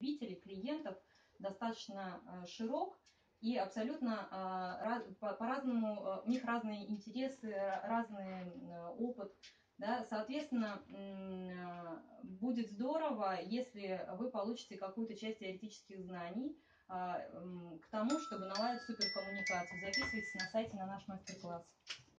потребителей, клиентов достаточно э, широк и абсолютно э, по-разному, э, у них разные интересы, разный опыт. Да? Соответственно, будет здорово, если вы получите какую-то часть теоретических знаний к тому, чтобы наладить суперкоммуникацию. Записывайтесь на сайте на наш мастер-класс.